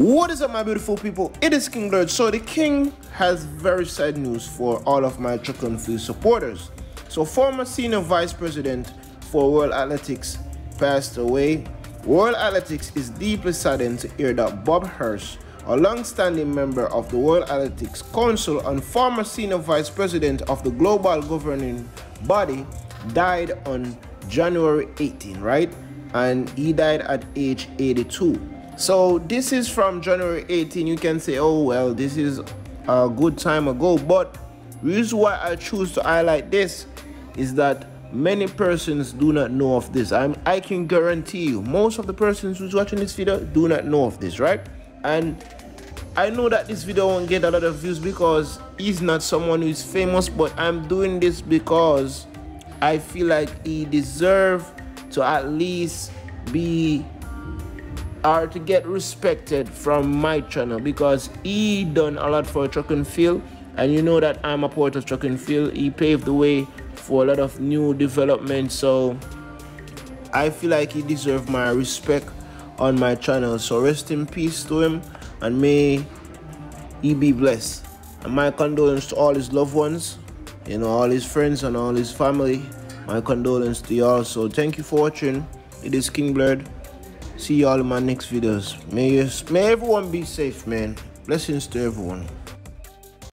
What is up my beautiful people? It is King Blerd. So the King has very sad news for all of my track and field supporters. So former senior vice president for World Athletics passed away. World Athletics is deeply saddened to hear that Bob Hersh, a long-standing member of the World Athletics Council and former senior vice president of the global governing body, died on January 18, right? And he died at age 82. So this is from January 18. You can say, oh well, this is a good time ago. But reason why I choose to highlight this is that many persons do not know of this. I'm, I can guarantee you, most of the persons who's watching this video do not know of this, right? And I know that this video won't get a lot of views because he's not someone who is famous, but I'm doing this because I feel like he deserve to at least be are to get respected from my channel because he done a lot for track and field. And you know that I'm a part of track and field. He paved the way for a lot of new development so I feel like he deserves my respect on my channel. So rest in peace to him and may he be blessed. And my condolence to all his loved ones you know all his friends and all his family. My condolence to y'all. So thank you for watching. It is King Blerd see y'all in my next videos. May, you, may everyone be safe man. Blessings to everyone